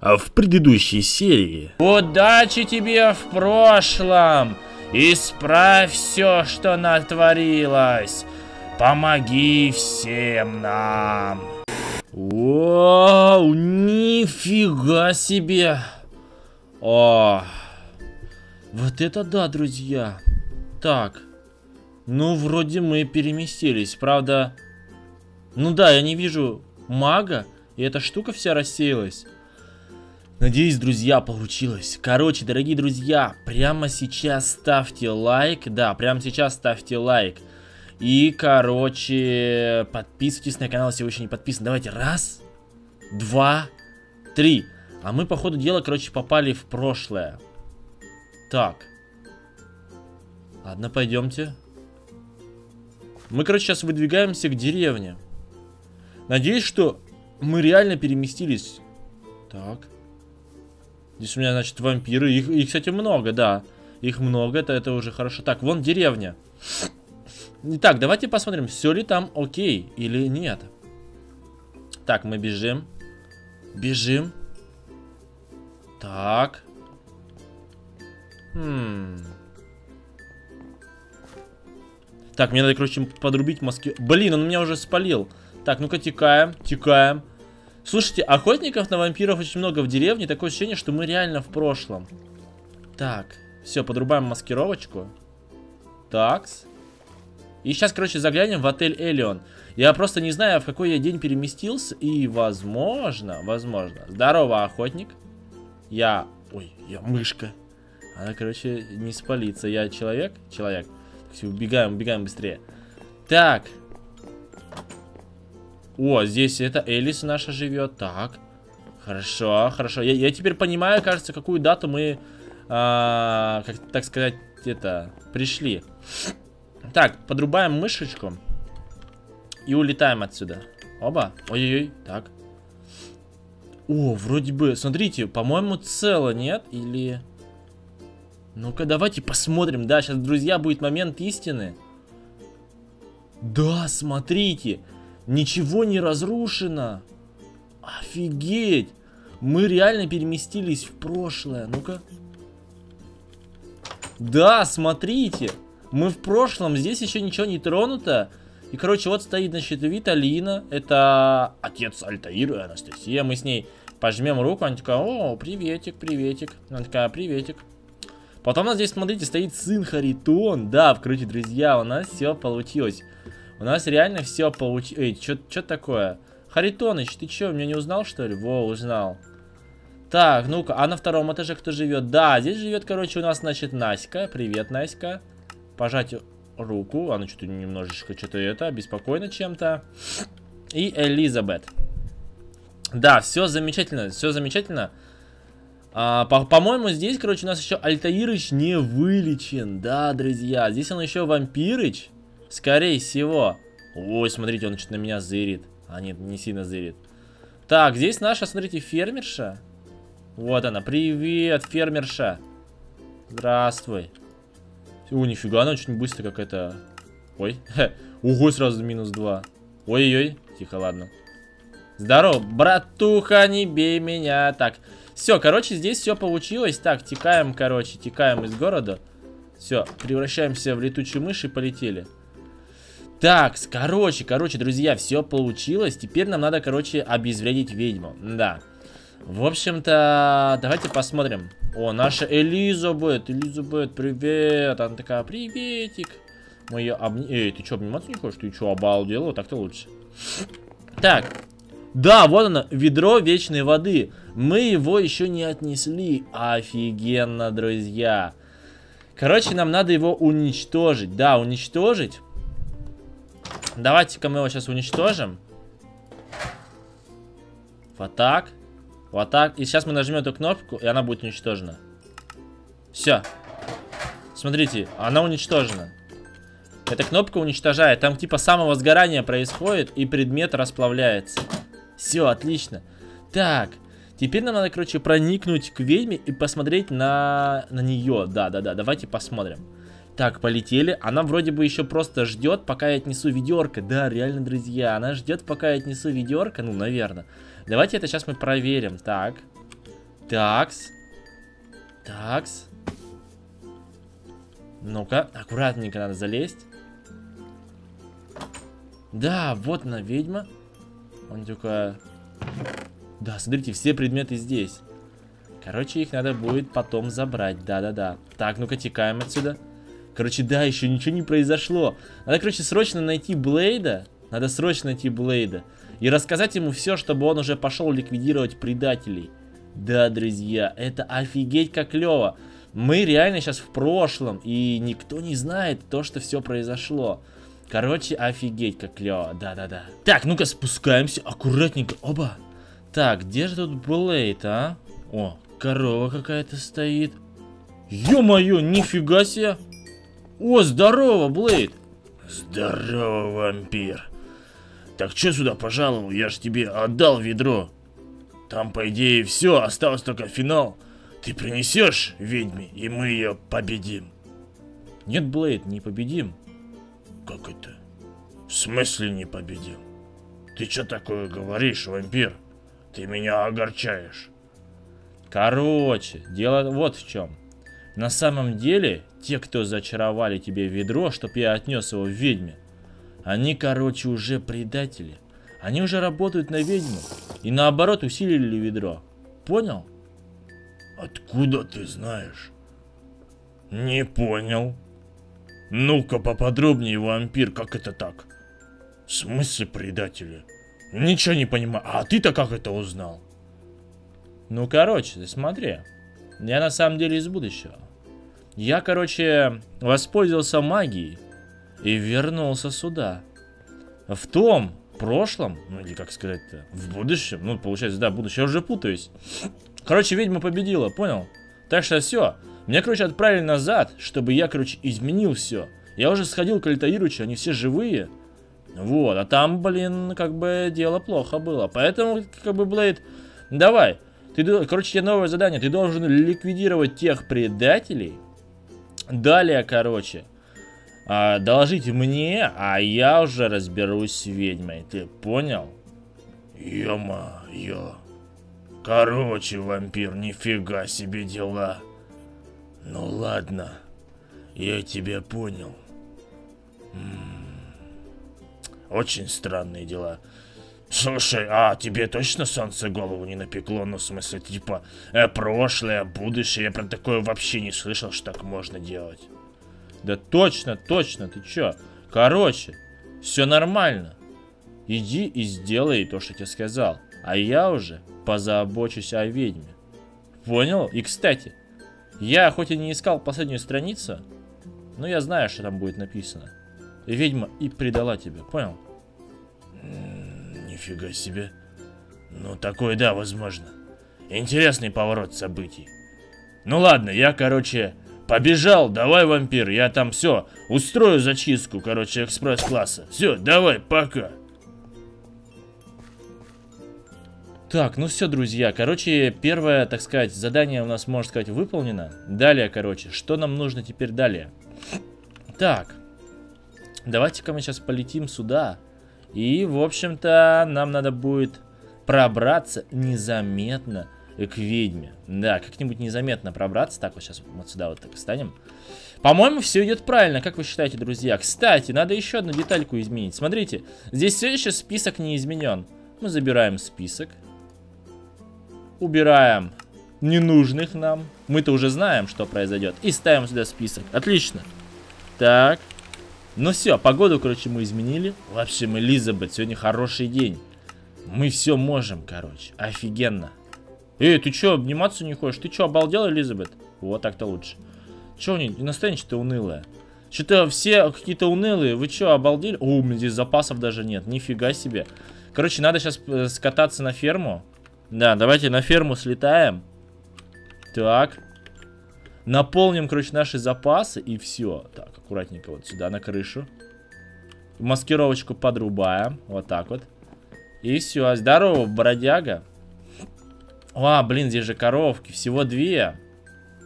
А в предыдущей серии... Удачи тебе в прошлом! Исправь все, что натворилось! Помоги всем нам! Вау, нифига себе! О, вот это да, друзья! Так, ну вроде мы переместились, правда... Ну да, я не вижу мага, и эта штука вся рассеялась. Надеюсь, друзья, получилось. Короче, дорогие друзья, прямо сейчас ставьте лайк. Да, прямо сейчас ставьте лайк. И, короче, подписывайтесь на канал, если вы еще не подписаны. Давайте, раз, два, три. А мы, по ходу дела, короче, попали в прошлое. Так. Ладно, пойдемте. Мы, короче, сейчас выдвигаемся к деревне. Надеюсь, что мы реально переместились. Так. Здесь у меня, значит, вампиры. Их, их кстати, много, да. Их много, это, это уже хорошо. Так, вон деревня. Итак, давайте посмотрим, все ли там окей или нет. Так, мы бежим. Бежим. Так. Хм. Так, мне надо, короче, подрубить маски. Блин, он меня уже спалил. Так, ну-ка, текаем, текаем. Слушайте, охотников на вампиров очень много в деревне. Такое ощущение, что мы реально в прошлом. Так, все, подрубаем маскировочку. Такс. И сейчас, короче, заглянем в отель Элион. Я просто не знаю, в какой я день переместился. И, возможно, возможно. Здорово, охотник. Я... Ой, я мышка. Она, короче, не спалится. Я человек? Человек. Убегаем, убегаем быстрее. Так, о, здесь это Элис наша живет. Так. Хорошо, хорошо. Я, я теперь понимаю, кажется, какую дату мы, а, как, так сказать, это, пришли. Так, подрубаем мышечку. И улетаем отсюда. Оба. Ой-ой-ой. Так. О, вроде бы, смотрите, по-моему, цело, нет? Или... Ну-ка, давайте посмотрим. Да, сейчас, друзья, будет момент истины. Да, смотрите. Ничего не разрушено. Офигеть. Мы реально переместились в прошлое. Ну-ка. Да, смотрите. Мы в прошлом. Здесь еще ничего не тронуто. И, короче, вот стоит, значит, Виталина. Это отец Альтаиру и Анастасия. Мы с ней пожмем руку. Она такая, о, приветик, приветик. Она такая, приветик. Потом у нас здесь, смотрите, стоит сын Харитон. Да, короче, друзья, у нас все получилось. У нас реально все получилось. Эй, что такое? Харитоныч, ты что, меня не узнал, что ли? Во, узнал. Так, ну-ка, а на втором этаже кто живет? Да, здесь живет, короче, у нас, значит, Наська. Привет, Наська. Пожать руку. Она что-то немножечко что-то это, беспокойно чем-то. И Элизабет. Да, все замечательно, все замечательно. А, По-моему, по здесь, короче, у нас еще Альтаирыч не вылечен. Да, друзья, здесь он еще вампирыч. Скорее всего. Ой, смотрите, он что-то на меня зырит. А нет, не сильно зырит. Так, здесь наша, смотрите, фермерша. Вот она. Привет, фермерша. Здравствуй. О, нифига, она очень быстро какая-то. Ой. Ого, сразу минус 2. Ой-ой-ой. Тихо, ладно. Здорово, братуха, не бей меня. Так, все, короче, здесь все получилось. Так, текаем, короче, текаем из города. Все, превращаемся в летучую мышь и полетели. Так, короче, короче, друзья, все получилось. Теперь нам надо, короче, обезвредить ведьму. Да. В общем-то, давайте посмотрим. О, наша Элизабет. Элизабет, привет. Она такая, приветик. Мы ее обни... Эй, ты что, обниматься не хочешь? Ты что, обалдела? Вот так-то лучше. Так. Да, вот оно, ведро вечной воды. Мы его еще не отнесли. Офигенно, друзья. Короче, нам надо его уничтожить. Да, уничтожить. Давайте-ка мы его сейчас уничтожим. Вот так. Вот так. И сейчас мы нажмем эту кнопку, и она будет уничтожена. Все. Смотрите, она уничтожена. Эта кнопка уничтожает. Там типа самого сгорания происходит, и предмет расплавляется. Все, отлично. Так, теперь нам надо, короче, проникнуть к ведьме и посмотреть на, на нее. Да-да-да, давайте посмотрим. Так, полетели. Она вроде бы еще просто ждет, пока я отнесу ведерко. Да, реально, друзья, она ждет, пока я отнесу ведерко. Ну, наверное. Давайте это сейчас мы проверим. Так. Такс. Такс. Ну-ка, аккуратненько надо залезть. Да, вот она, ведьма. Он такая... Да, смотрите, все предметы здесь. Короче, их надо будет потом забрать. Да-да-да. Так, ну-ка, текаем отсюда. Короче, да, еще ничего не произошло. Надо, короче, срочно найти Блейда. Надо срочно найти Блейда. И рассказать ему все, чтобы он уже пошел ликвидировать предателей. Да, друзья, это офигеть как клево. Мы реально сейчас в прошлом, и никто не знает то, что все произошло. Короче, офигеть как клево, да-да-да. Так, ну-ка спускаемся аккуратненько, оба. Так, где же тут Блейд, а? О, корова какая-то стоит. Ё-моё, нифига себе. О, здорово, Блейд. Здорово, вампир. Так что сюда пожаловал? Я ж тебе отдал ведро. Там, по идее, все, осталось только финал. Ты принесешь ведьме, и мы ее победим. Нет, Блейд, не победим. Как это? В смысле не победим? Ты что такое говоришь, вампир? Ты меня огорчаешь. Короче, дело вот в чем. На самом деле, те, кто зачаровали тебе ведро, чтоб я отнес его в ведьме, они, короче, уже предатели. Они уже работают на ведьму. И наоборот усилили ведро. Понял? Откуда ты знаешь? Не понял. Ну-ка поподробнее, вампир, как это так? В смысле предатели? Ничего не понимаю. А ты-то как это узнал? Ну, короче, смотри. Я на самом деле из будущего. Я, короче, воспользовался магией и вернулся сюда. В том прошлом, ну или как сказать-то, в будущем, ну получается, да, будущее, я уже путаюсь. Короче, ведьма победила, понял? Так что все. Меня, короче, отправили назад, чтобы я, короче, изменил все. Я уже сходил к Альтаиручу, они все живые. Вот, а там, блин, как бы дело плохо было. Поэтому, как бы, Блейд, давай. Ты, короче, тебе новое задание. Ты должен ликвидировать тех предателей. Далее, короче, а, доложите мне, а я уже разберусь с ведьмой. Ты понял? Ё-моё. Короче, вампир, нифига себе дела. Ну ладно, я тебя понял. М -м -м. Очень странные дела. Слушай, а тебе точно солнце голову не напекло? Ну, в смысле, типа, э, прошлое, будущее. Я про такое вообще не слышал, что так можно делать. Да точно, точно, ты чё? Короче, все нормально. Иди и сделай то, что тебе сказал. А я уже позабочусь о ведьме. Понял? И, кстати, я хоть и не искал последнюю страницу, но я знаю, что там будет написано. Ведьма и предала тебя, понял? Нифига себе. Ну, такое, да, возможно. Интересный поворот событий. Ну ладно, я, короче, побежал. Давай, вампир, я там все устрою зачистку, короче, экспресс-класса. Все, давай, пока. Так, ну все, друзья. Короче, первое, так сказать, задание у нас, можно сказать, выполнено. Далее, короче, что нам нужно теперь далее? Так, давайте-ка мы сейчас полетим сюда. И, в общем-то, нам надо будет пробраться незаметно к ведьме. Да, как-нибудь незаметно пробраться. Так, вот сейчас вот сюда вот так встанем. По-моему, все идет правильно, как вы считаете, друзья? Кстати, надо еще одну детальку изменить. Смотрите, здесь все еще список не изменен. Мы забираем список. Убираем ненужных нам. Мы-то уже знаем, что произойдет. И ставим сюда список. Отлично. Так. Ну все, погоду, короче, мы изменили. В общем, Элизабет, сегодня хороший день. Мы все можем, короче. Офигенно. Эй, ты что, обниматься не хочешь? Ты что, обалдел, Элизабет? Вот так-то лучше. Че у них настроение-то унылое? Что-то все какие-то унылые. Вы что, обалдели? О, у меня здесь запасов даже нет. Нифига себе. Короче, надо сейчас э, скататься на ферму. Да, давайте на ферму слетаем. Так. Наполним, короче, наши запасы и все. Так, аккуратненько вот сюда на крышу. Маскировочку подрубаем. Вот так вот. И все. Здорово, бродяга. А, блин, здесь же коровки. Всего две.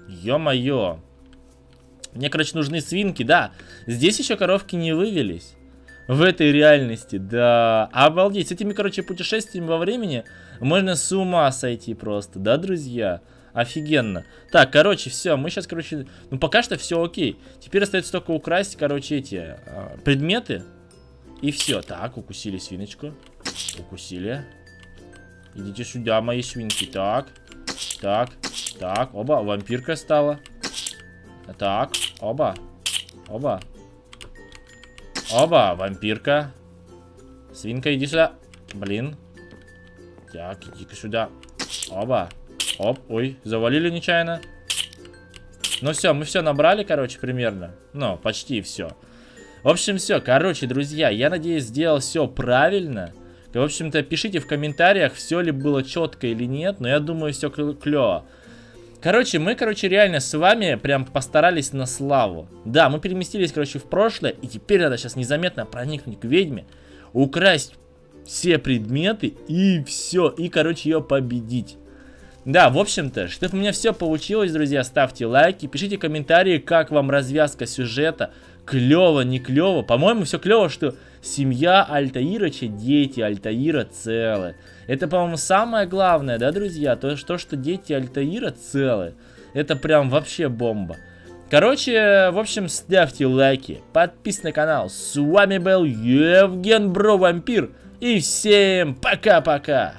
Ё-моё. Мне, короче, нужны свинки, да. Здесь еще коровки не вывелись. В этой реальности, да. Обалдеть. С этими, короче, путешествиями во времени Можно с ума сойти просто, да, друзья? Офигенно. Так, короче, все, мы сейчас, короче, ну пока что все окей. Теперь остается только украсть, короче, эти а, предметы. И все. Так, укусили свиночку. Укусили. Идите сюда, мои свинки. Так, так, так. Оба, вампирка стала. Так, оба, оба. Оба, вампирка. Свинка, иди сюда. Блин. Так, иди-ка сюда. Оба. Оп, ой, завалили нечаянно. Ну все, мы все набрали, короче, примерно. Ну, почти все. В общем, все. Короче, друзья, я надеюсь, сделал все правильно. В общем-то, пишите в комментариях, все ли было четко или нет. Но я думаю, все клево. Короче, мы, короче, реально с вами прям постарались на славу. Да, мы переместились, короче, в прошлое. И теперь надо сейчас незаметно проникнуть к ведьме. Украсть все предметы и все. И, короче, ее победить. Да, в общем-то, чтобы у меня все получилось, друзья, ставьте лайки, пишите комментарии, как вам развязка сюжета. Клево, не клево. По-моему, все клево, что семья Альтаирыча, дети Альтаира целы. Это, по-моему, самое главное, да, друзья? То, что, что дети Альтаира целы. Это прям вообще бомба. Короче, в общем, ставьте лайки, подписывайтесь на канал. С вами был Евген Бро Вампир. И всем пока-пока.